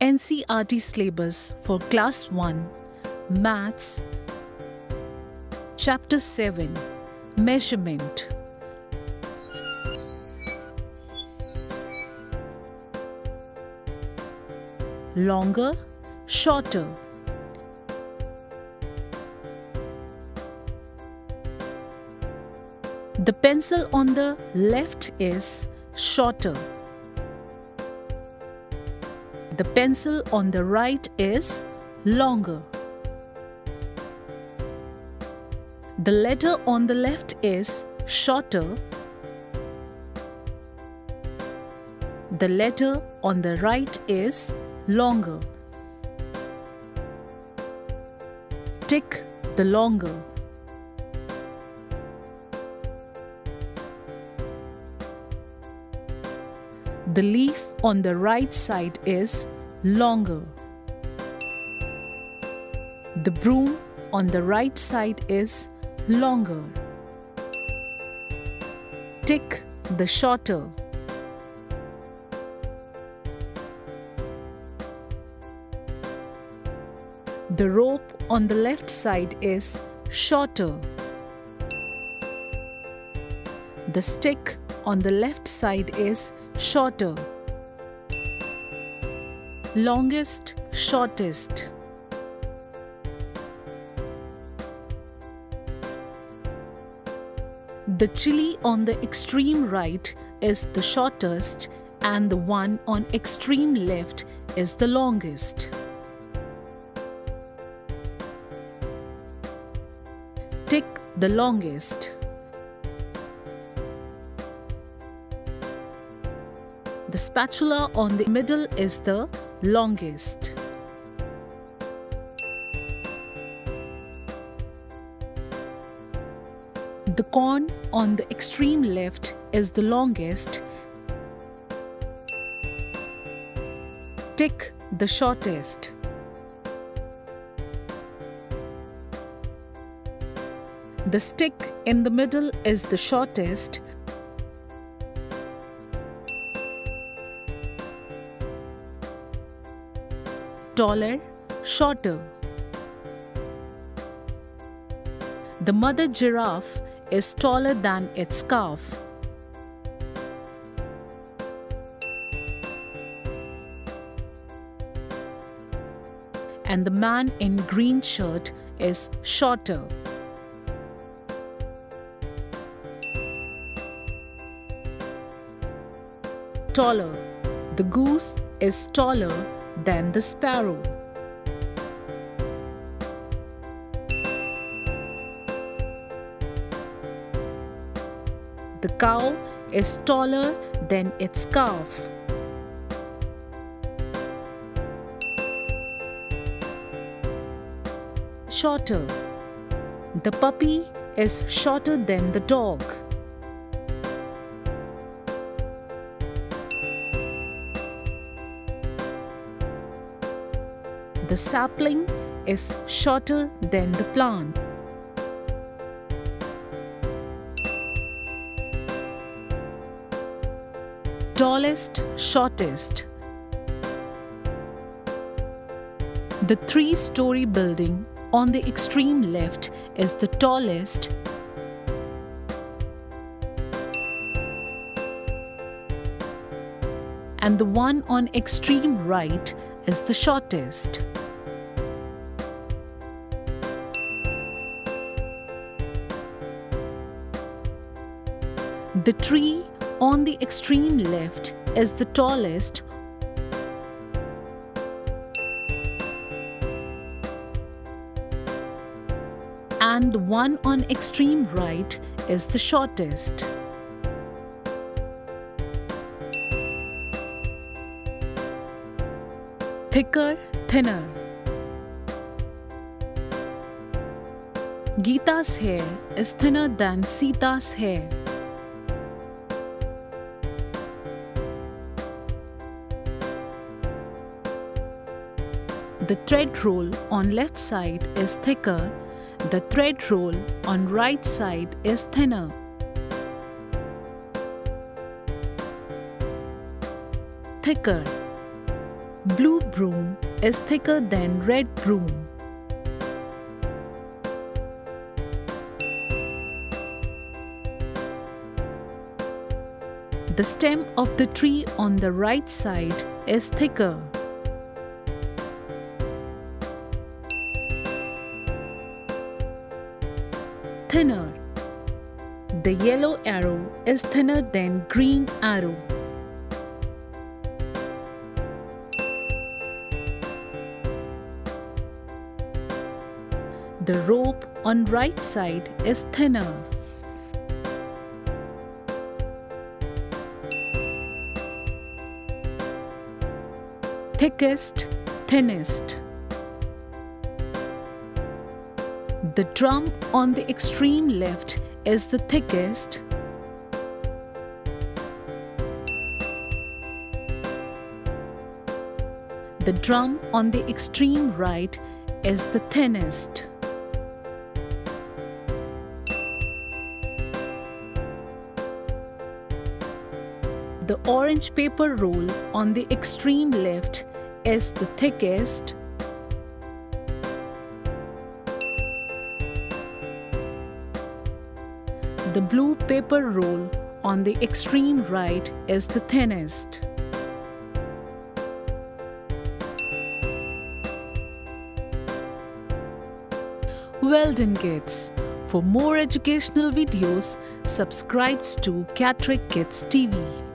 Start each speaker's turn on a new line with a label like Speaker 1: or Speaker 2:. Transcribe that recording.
Speaker 1: NCERT syllabus for Class 1 Maths Chapter 7 Measurement Longer, shorter. The pencil on the left is shorter. The pencil on the right is longer. The letter on the left is shorter. The letter on the right is longer. Tick the longer. The leaf on the right side is longer. The broom on the right side is longer. Tick the shorter. The rope on the left side is shorter. The stick on the left side is shorter. Longest, shortest. The chili on the extreme right is the shortest and the one on extreme left is the longest. Tick the longest. The spatula on the middle is the longest. The corn on the extreme left is the longest. Tick the shortest. The stick in the middle is the shortest. Taller, shorter. The mother giraffe is taller than its calf. And the man in green shirt is shorter. Taller. The goose is taller than the sparrow. The cow is taller than its calf. Shorter. The puppy is shorter than the dog. The sapling is shorter than the plant. Tallest, shortest. The three story building on the extreme left is the tallest. And the one on extreme right is the shortest. The tree on the extreme left is the tallest. And the one on extreme right is the shortest. Thicker, thinner. Geeta's hair is thinner than Sita's hair. The thread roll on left side is thicker, the thread roll on right side is thinner. Thicker. Blue broom is thicker than red broom. The stem of the tree on the right side is thicker. Thinner. The yellow arrow is thinner than green arrow. The rope on right side is thinner. Thickest, thinnest. The drum on the extreme left is the thickest. The drum on the extreme right is the thinnest. The orange paper roll on the extreme left is the thickest. The blue paper roll on the extreme right is the thinnest. Well done kids. For more educational videos, subscribe to Catrack Kids TV.